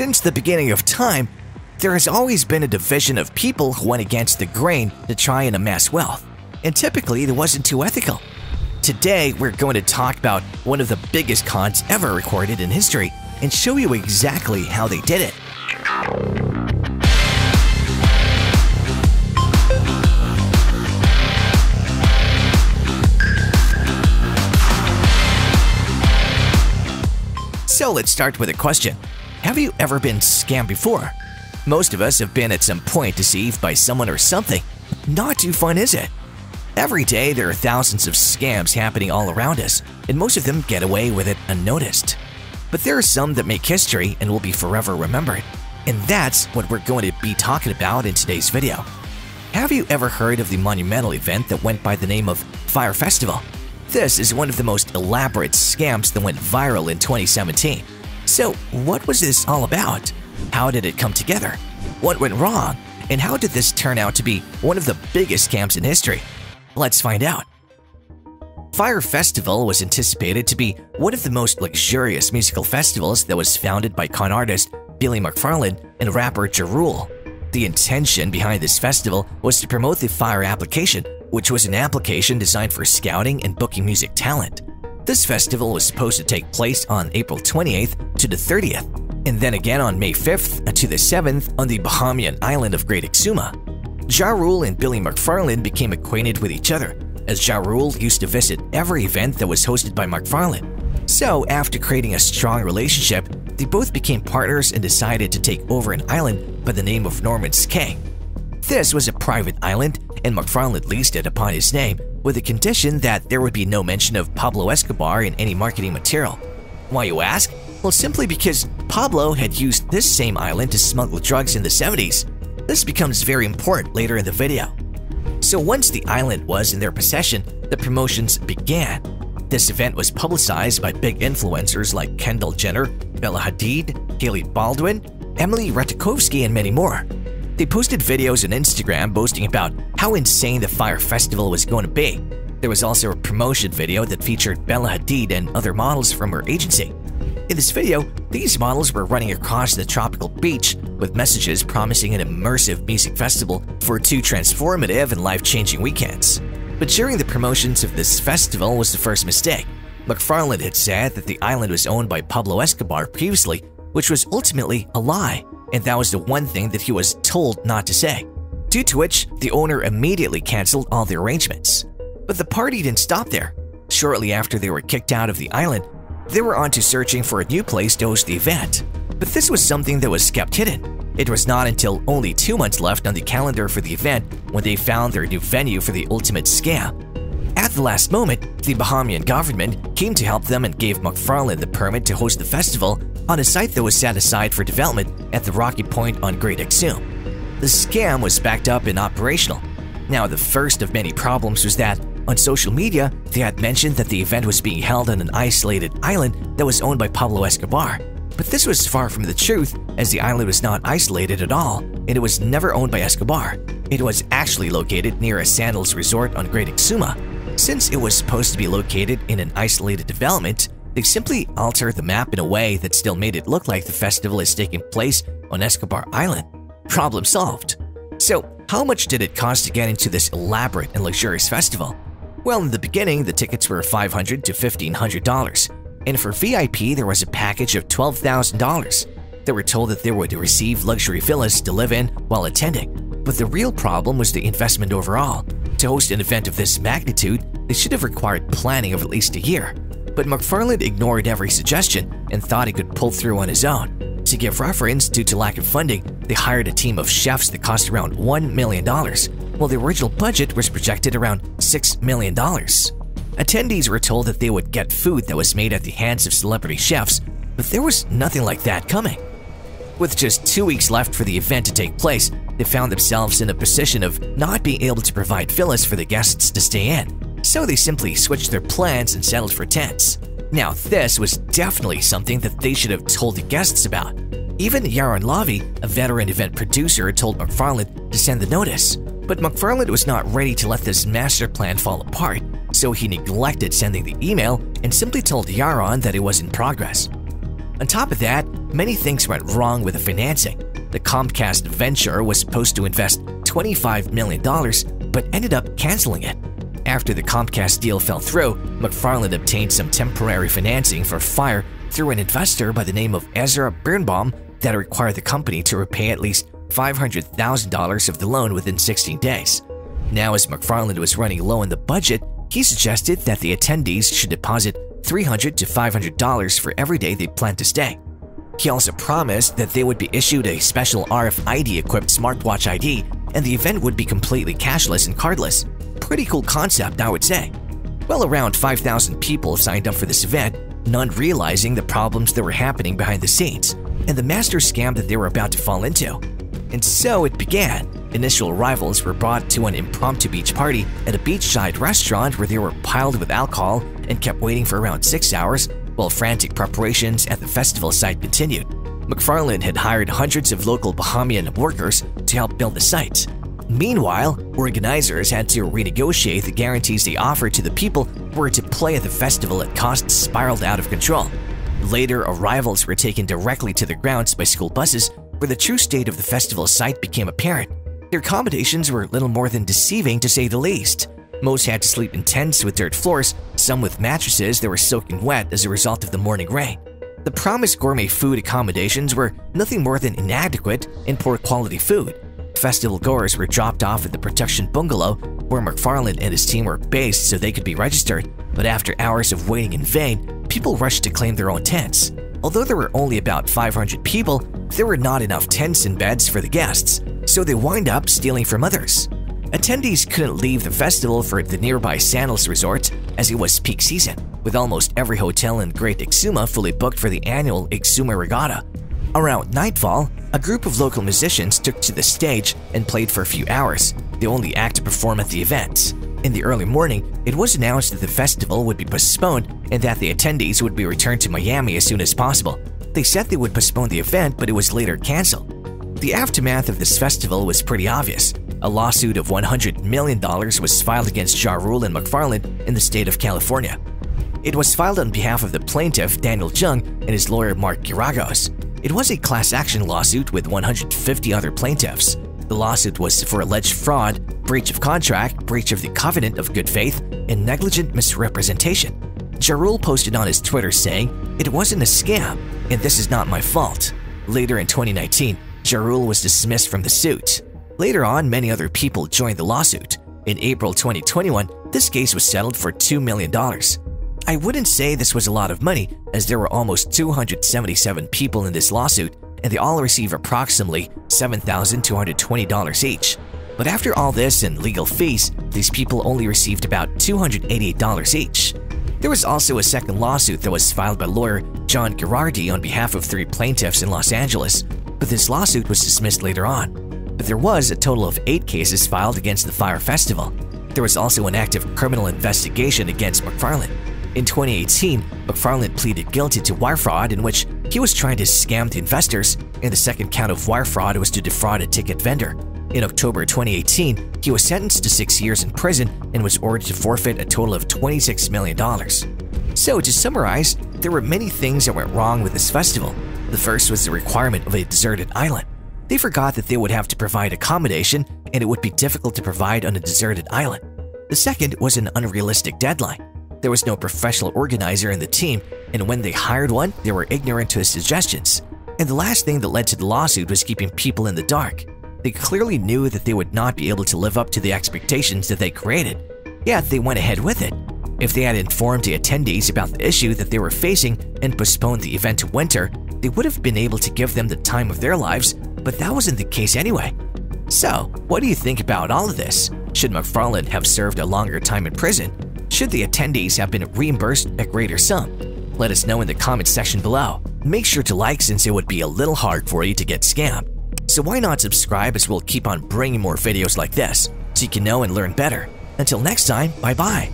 Since the beginning of time, there has always been a division of people who went against the grain to try and amass wealth, and typically it wasn't too ethical. Today, we're going to talk about one of the biggest cons ever recorded in history and show you exactly how they did it. So let's start with a question. Have you ever been scammed before? Most of us have been at some point deceived by someone or something. Not too fun, is it? Every day there are thousands of scams happening all around us, and most of them get away with it unnoticed. But there are some that make history and will be forever remembered. And that's what we're going to be talking about in today's video. Have you ever heard of the monumental event that went by the name of Fyre Festival? This is one of the most elaborate scams that went viral in 2017. So, what was this all about? How did it come together? What went wrong? And how did this turn out to be one of the biggest scams in history? Let's find out. Fyre Festival was anticipated to be one of the most luxurious musical festivals that was founded by con artist Billy McFarland and rapper Ja Rule. The intention behind this festival was to promote the Fire application which was an application designed for scouting and booking music talent. This festival was supposed to take place on April 28th to the 30th, and then again on May 5th to the 7th on the Bahamian island of Great Exuma. Ja Rule and Billy McFarland became acquainted with each other, as Ja Rule used to visit every event that was hosted by McFarland. So, after creating a strong relationship, they both became partners and decided to take over an island by the name of Norman's Cay. This was a private island, and McFarland leased it upon his name with the condition that there would be no mention of Pablo Escobar in any marketing material. Why, you ask? Well, simply because Pablo had used this same island to smuggle drugs in the 70s. This becomes very important later in the video. So once the island was in their possession, the promotions began. This event was publicized by big influencers like Kendall Jenner, Bella Hadid, Hailey Baldwin, Emily Ratajkowski, and many more. They posted videos on Instagram boasting about how insane the Fyre Festival was going to be. There was also a promotion video that featured Bella Hadid and other models from her agency. In this video, these models were running across the tropical beach with messages promising an immersive music festival for two transformative and life-changing weekends. But during the promotions of this festival was the first mistake. McFarland had said that the island was owned by Pablo Escobar previously, which was ultimately a lie and that was the one thing that he was told not to say. Due to which, the owner immediately cancelled all the arrangements. But the party didn't stop there. Shortly after they were kicked out of the island, they were on to searching for a new place to host the event. But this was something that was kept hidden. It was not until only two months left on the calendar for the event when they found their new venue for the ultimate scam. At the last moment, the Bahamian government came to help them and gave McFarland the permit to host the festival on a site that was set aside for development at the Rocky Point on Great Exum. The scam was backed up and operational. Now, the first of many problems was that on social media, they had mentioned that the event was being held on an isolated island that was owned by Pablo Escobar. But this was far from the truth, as the island was not isolated at all, and it was never owned by Escobar. It was actually located near a sandals resort on Great Exuma. Since it was supposed to be located in an isolated development, they simply altered the map in a way that still made it look like the festival is taking place on Escobar Island. Problem solved. So, how much did it cost to get into this elaborate and luxurious festival? Well, in the beginning, the tickets were $500 to $1,500, and for VIP, there was a package of $12,000. They were told that they would receive luxury villas to live in while attending. But the real problem was the investment overall. To host an event of this magnitude, it should have required planning of at least a year but McFarland ignored every suggestion and thought he could pull through on his own. To give reference, due to lack of funding, they hired a team of chefs that cost around $1 million, while the original budget was projected around $6 million. Attendees were told that they would get food that was made at the hands of celebrity chefs, but there was nothing like that coming. With just two weeks left for the event to take place, they found themselves in a position of not being able to provide villas for the guests to stay in so they simply switched their plans and settled for tents. Now this was definitely something that they should have told the guests about. Even Yaron Lavi, a veteran event producer, told McFarland to send the notice, but McFarland was not ready to let this master plan fall apart, so he neglected sending the email and simply told Yaron that it was in progress. On top of that, many things went wrong with the financing. The Comcast venture was supposed to invest $25 million, but ended up canceling it. After the Comcast deal fell through, McFarland obtained some temporary financing for Fyre through an investor by the name of Ezra Birnbaum that required the company to repay at least $500,000 of the loan within 16 days. Now, as McFarland was running low on the budget, he suggested that the attendees should deposit $300 to $500 for every day they planned to stay. He also promised that they would be issued a special RFID-equipped smartwatch ID and the event would be completely cashless and cardless. Pretty cool concept, I would say. Well, around 5,000 people signed up for this event, none realizing the problems that were happening behind the scenes and the master scam that they were about to fall into. And so it began. Initial arrivals were brought to an impromptu beach party at a beachside restaurant where they were piled with alcohol and kept waiting for around six hours while frantic preparations at the festival site continued. McFarland had hired hundreds of local Bahamian workers to help build the site. Meanwhile, organizers had to renegotiate the guarantees they offered to the people who were to play at the festival at costs spiraled out of control. Later, arrivals were taken directly to the grounds by school buses, where the true state of the festival site became apparent. Their accommodations were little more than deceiving to say the least. Most had to sleep in tents with dirt floors, some with mattresses that were soaking wet as a result of the morning rain. The promised gourmet food accommodations were nothing more than inadequate and poor quality food. Festival goers were dropped off at the protection bungalow where McFarland and his team were based so they could be registered, but after hours of waiting in vain, people rushed to claim their own tents. Although there were only about 500 people, there were not enough tents and beds for the guests, so they wind up stealing from others. Attendees couldn't leave the festival for the nearby Sandals Resort as it was peak season, with almost every hotel in Great Exuma fully booked for the annual Exuma Regatta. Around nightfall, a group of local musicians took to the stage and played for a few hours, the only act to perform at the event. In the early morning, it was announced that the festival would be postponed and that the attendees would be returned to Miami as soon as possible. They said they would postpone the event, but it was later canceled. The aftermath of this festival was pretty obvious. A lawsuit of $100 million was filed against Ja Rule and McFarland in the state of California. It was filed on behalf of the plaintiff Daniel Jung and his lawyer Mark Geragos. It was a class action lawsuit with 150 other plaintiffs. The lawsuit was for alleged fraud, breach of contract, breach of the covenant of good faith, and negligent misrepresentation. Ja Rule posted on his Twitter saying, It wasn't a scam, and this is not my fault. Later in 2019, Ja Rule was dismissed from the suit. Later on, many other people joined the lawsuit. In April 2021, this case was settled for $2 million. I wouldn't say this was a lot of money, as there were almost 277 people in this lawsuit, and they all receive approximately $7,220 each. But after all this and legal fees, these people only received about $288 each. There was also a second lawsuit that was filed by lawyer John Girardi on behalf of three plaintiffs in Los Angeles, but this lawsuit was dismissed later on. But there was a total of eight cases filed against the Fyre Festival. There was also an active criminal investigation against McFarland. In 2018, McFarland pleaded guilty to wire fraud in which he was trying to scam the investors, and the second count of wire fraud was to defraud a ticket vendor. In October 2018, he was sentenced to six years in prison and was ordered to forfeit a total of $26 million. So, to summarize, there were many things that went wrong with this festival. The first was the requirement of a deserted island. They forgot that they would have to provide accommodation and it would be difficult to provide on a deserted island. The second was an unrealistic deadline. There was no professional organizer in the team, and when they hired one, they were ignorant to his suggestions. And the last thing that led to the lawsuit was keeping people in the dark. They clearly knew that they would not be able to live up to the expectations that they created, yet they went ahead with it. If they had informed the attendees about the issue that they were facing and postponed the event to winter, they would have been able to give them the time of their lives, but that wasn't the case anyway. So, what do you think about all of this? Should McFarland have served a longer time in prison? Should the attendees have been reimbursed a greater sum? Let us know in the comments section below. Make sure to like since it would be a little hard for you to get scammed. So why not subscribe as we'll keep on bringing more videos like this so you can know and learn better. Until next time, bye bye.